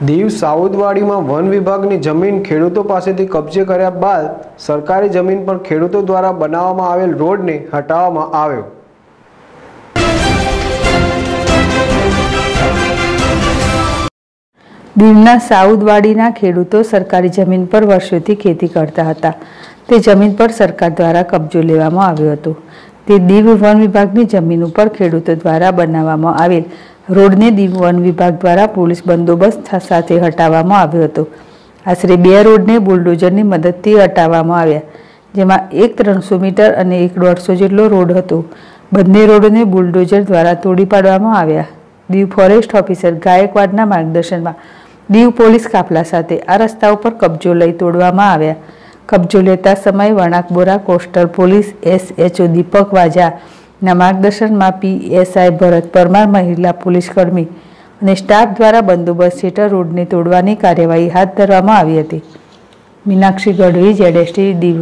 Diu સાઉદવાડીમાં one વિભાગની જમીન ખેડૂતો પાસેથી કબજે કર્યા બાદ સરકારી જમીન પર ખેડૂતો દ્વારા બનાવવામાં આવેલ રોડને હટાવવામાં આવ્યો. દીવના સાઉદવાડીના ખેડૂતો સરકારી જમીન પર વર્ષોથી ખેતી કરતા હતા. તે જમીન પર સરકાર દ્વારા કબજો લેવામાં આવ્યો હતો. તે દીવ વન વિભાગની જમીન ઉપર ખેડૂતો દ્વારા બનાવવામાં આવેલ રોડને વન વિભાગ દ્વારા પોલીસ બંદોબસ્ત સાથે હટાવવામાં આવ્યો હતો. આશરે બે રોડને બુલડોઝરની મદદથી હટાવવામાં આવ્યા, જેમાં એક ત્રણસો મીટર અને એક દોઢસો જેટલો રોડ હતો. બંને રોડને બુલડોઝર દ્વારા તોડી પાડવામાં આવ્યા. દીવ ફોરેસ્ટ ઓફિસર ગાયકવાડના માર્ગદર્શનમાં દીવ પોલીસ કાફલા સાથે આ રસ્તા ઉપર કબજો લઈ તોડવામાં આવ્યા. કબજો લેતા સમયે Vanakbara coastal police SHO Deepak વાજાના માર્ગદર્શનમાં પીએસઆઈ ભરત પરમાર મહિલા પોલીસ કર્મી અને સ્ટાફ દ્વારા બંદોબસ્ત હેઠળ રોડને તોડવાની કાર્યવાહી હાથ ધરવામાં આવી હતી. મીનાક્ષી ગઢવી જેડેસટી દીવ